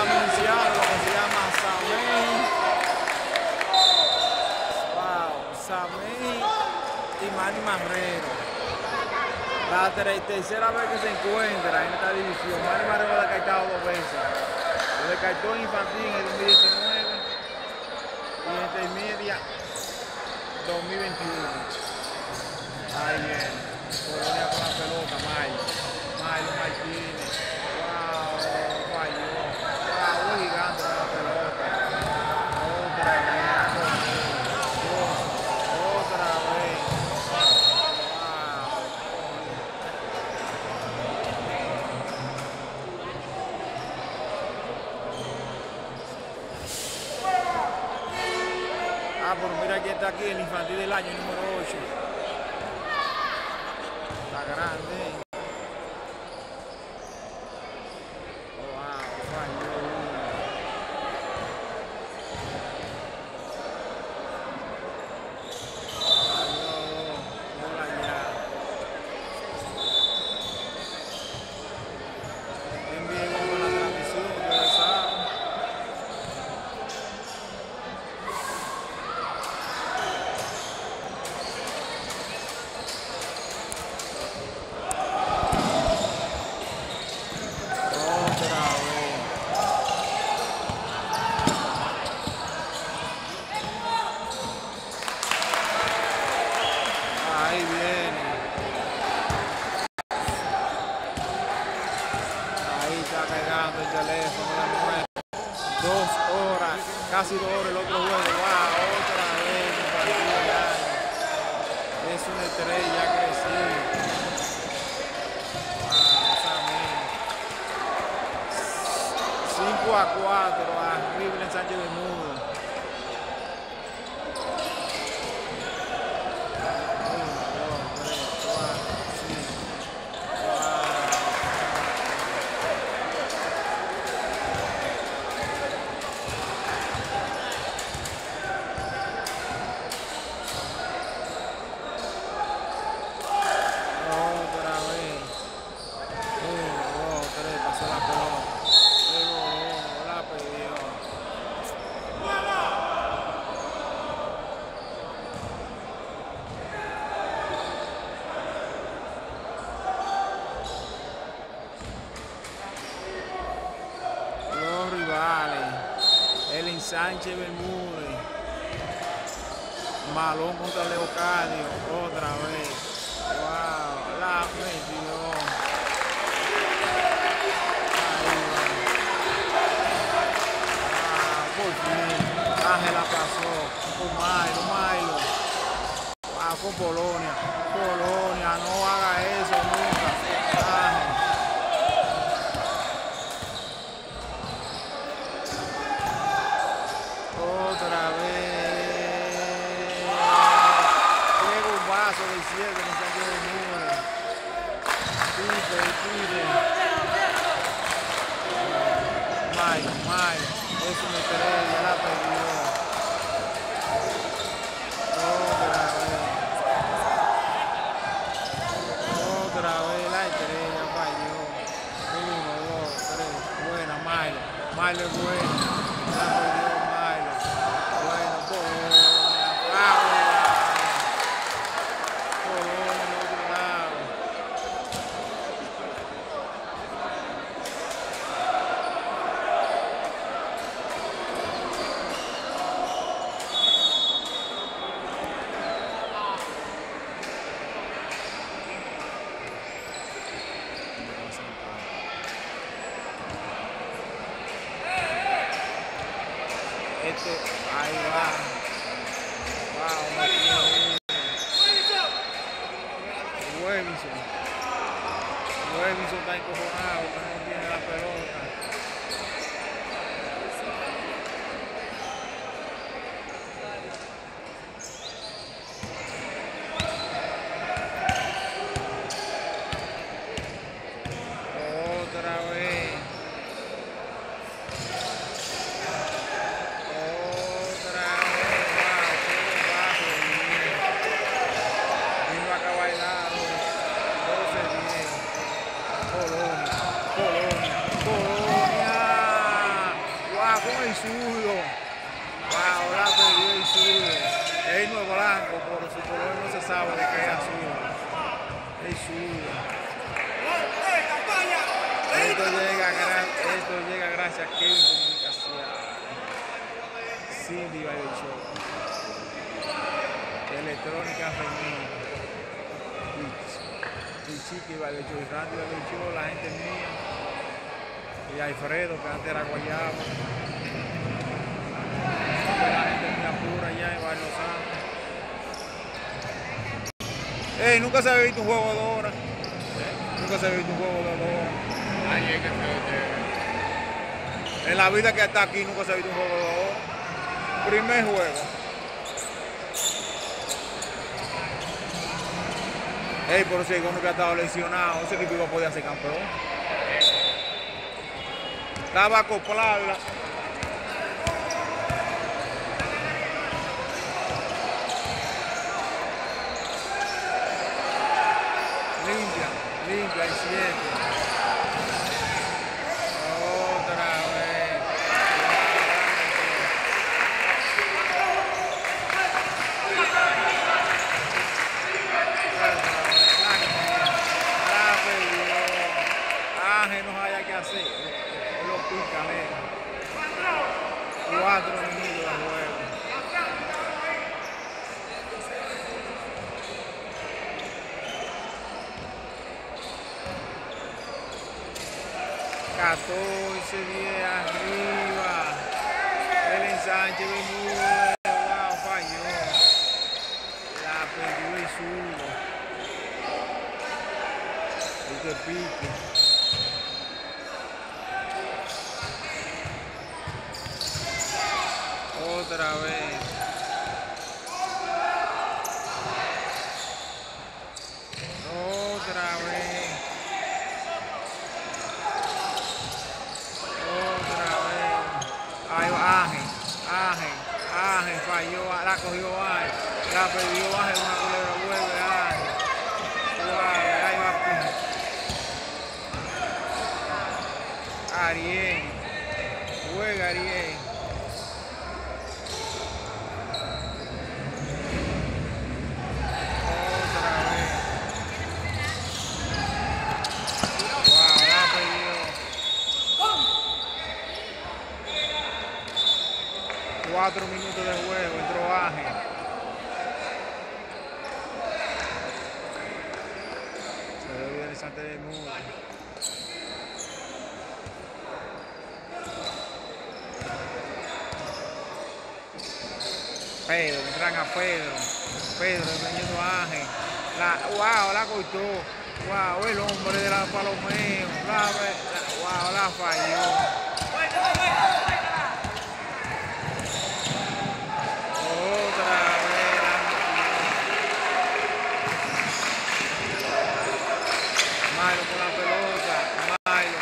dominicano, lo que se llama Samei. Wow, y Manny Marrero. La tercera vez que se encuentra en esta división. Manny Marrero la ha caitado dos veces. Le caitó en infantil en el 2019 y en intermedia 2021. Ahí viene. Colonia con la pelota, Mayo. Mayo Martínez. Wow, falló. Wow, un gigante con la pelota. Otra vez. Otra vez. Wow. Ah, pero mira quién está aquí, el infantil del año número 8. Está grande. ¿eh? Wow, falló uno. Falló dos. Bola ya. En vivo con la transmisión, ustedes saben. Otra vez. Ahí viene. Ahí está cargando el teléfono de nuevo. Dos horas, casi dos horas el otro juego. Wow, otra vez mi partido de año. Es una estrella crecida. Wow, Samir. 5 a 4 a River Sánchez de Mudo. Uno, dos, tres, cuatro, cinco. Wow. Otra vez. Uno, dos, tres, pasó la pelota. Pegó uno, la perdió. Los rivales. Ensanche Bermúdez. Malón contra Leocadio. Otra vez. Wow, la metió. Ah, por fin. Ángela pasó. Con Milo, Milo. Ah, con Polonia. Polonia, no haga eso. Ángel. Otra vez. Qué bombazo de izquierda en Santiago de Muro. Tire, tire. Mayo, Mayo. Es Otra vez. La estrella falló. Uno, dos, tres. Buena, Mayo. Mayo es buena Mayo. Bueno, Polonia. ¡Bravo! Polonia en el otro lado. Este, ahí va. Wow, metió uno. Webinson. Webinson está que no tiene la pelota. Otra vez. Otra vez. Wow, qué bombazo, Vino acá bailando. 12 10. Polonia. Polonia. Polonia. El zurdo. Wow, la perdió el zurdo. Es no blanco, por su color no se sabe de qué es azul. El zurdo. Esto llega, esto llega gracias a Kevin Comunicación. Cindy Baile Show. Electrónica femenina. Chiqui Baile Show. Randy Show, la gente mía. Y Alfredo, que antes era guayabo. La gente mía pura allá en Barrio Santo. Ey, nunca se había visto un juego de horas. Nunca se había visto un juego de horas. En la vida que está aquí nunca se ha visto un juego de dos Primer juego. Ey, por si uno que ha estado lesionado, ese equipo podía ser campeón. Estaba a acoplarla. did. Catorce, diez arriba. El ensanche Bermúdez. Wow, falló. La perdió el zurdo. Este pique. Otra vez. Otra vez. Otra vez. Ahí va Ángel. Ángel. Ángel falló. La cogió Ángel. La perdió Ángel. Una culebra vuelve Ángel. Suave. Ahí va Ariel. Juega Ariel. Otra vez. Wow, la perdió. Cuatro minutos de juego, entró Ángel. Se ve bien el Santa del Mundo. Pedro, entran a Pedro. Pedro defendiendo a Ángel. La, wow, la cortó. Wow, el hombre de la Palomeo. La, la, wow, la falló. Otra vez la Mario con la pelota. Mario.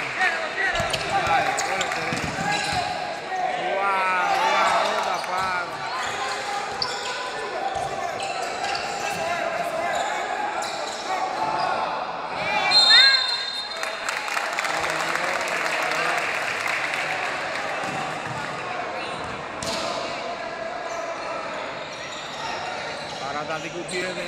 Mario, córrete de ahí. Wow, wow, otra paga. Ahora están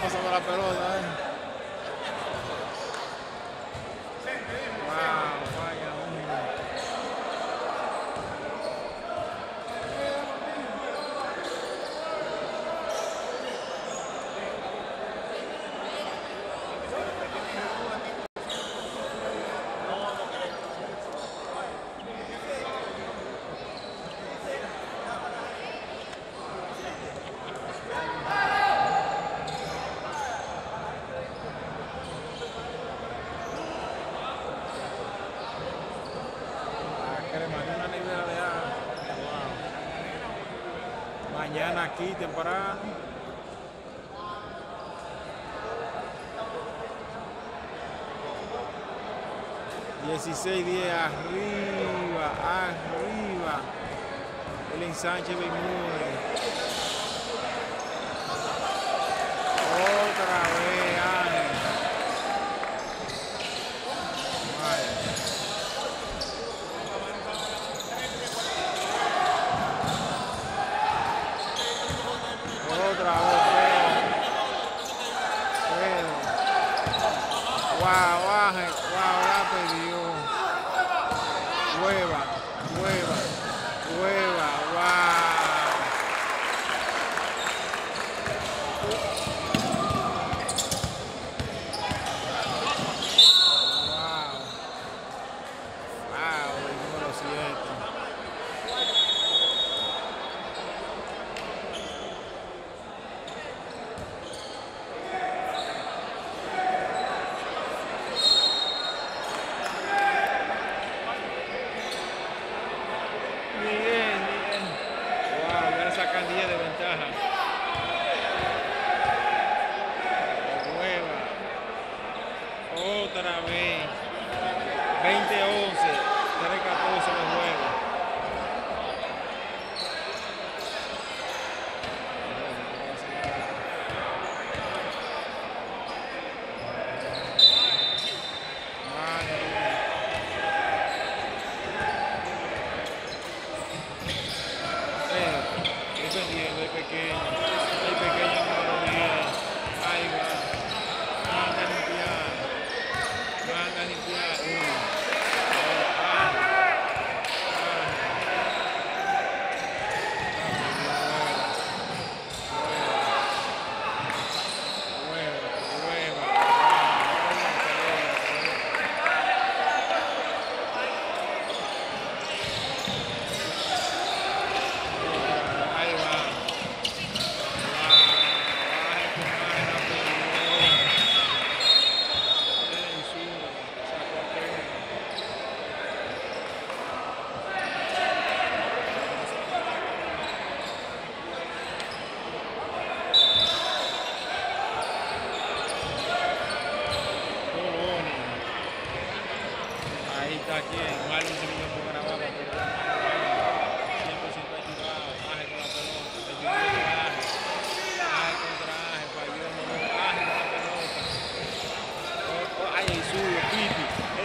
pasando la pelota. ¿eh? aquí temporada. Dieciséis días arriba, arriba. El ensanche Bermúdez.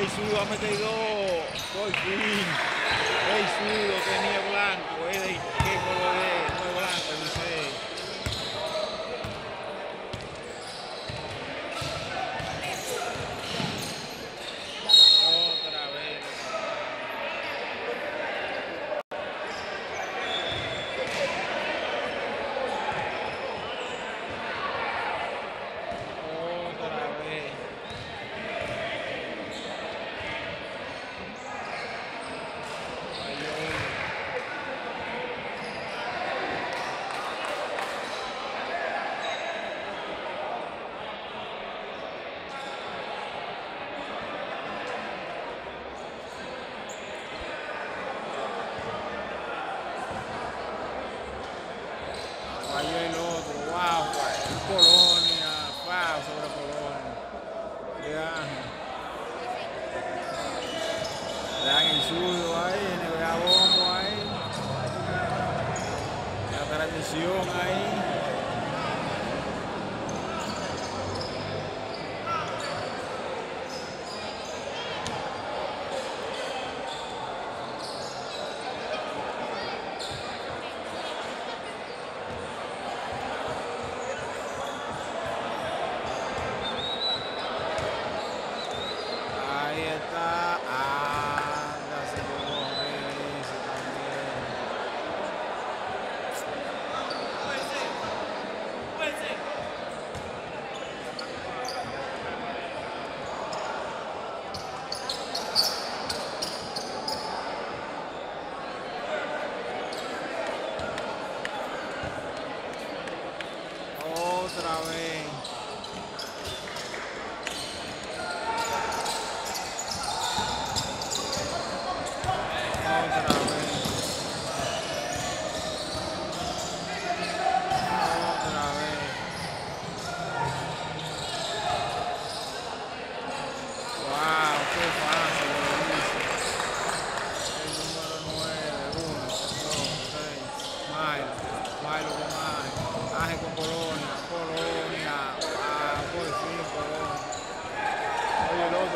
Beisudo ha metido por fin. Beisudo tenía blanco, es de izquierdo de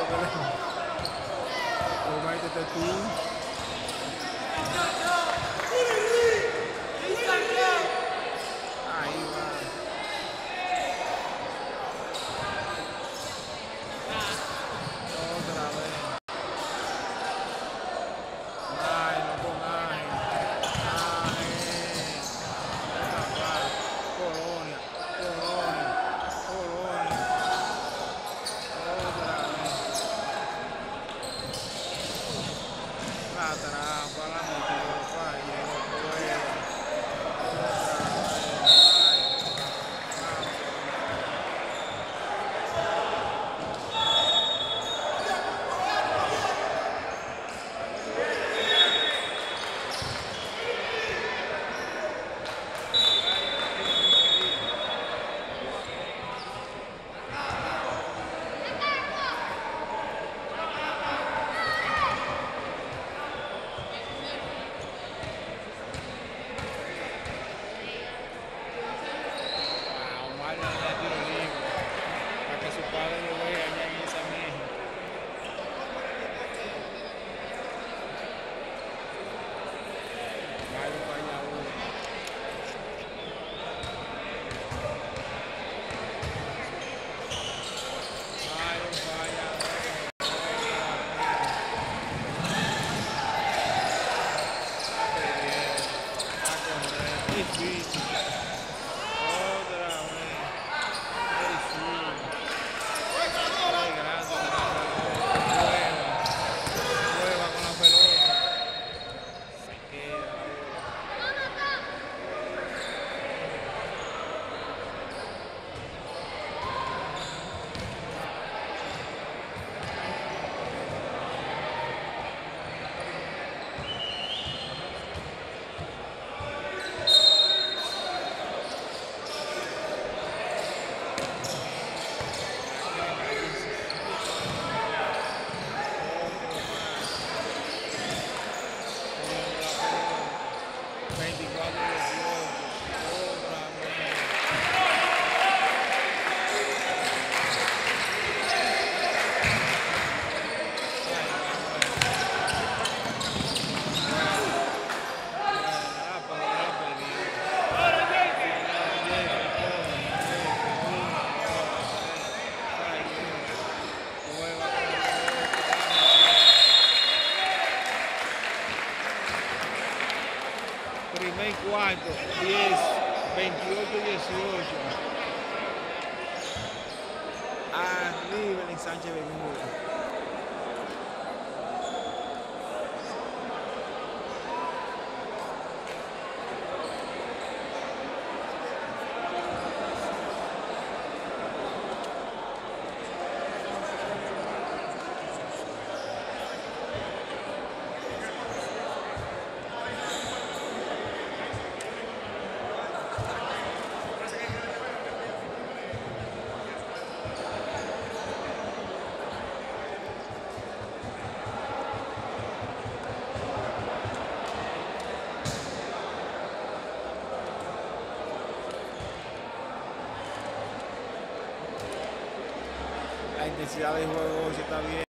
Provided a Tattoo. Intensidad del juego se está viendo.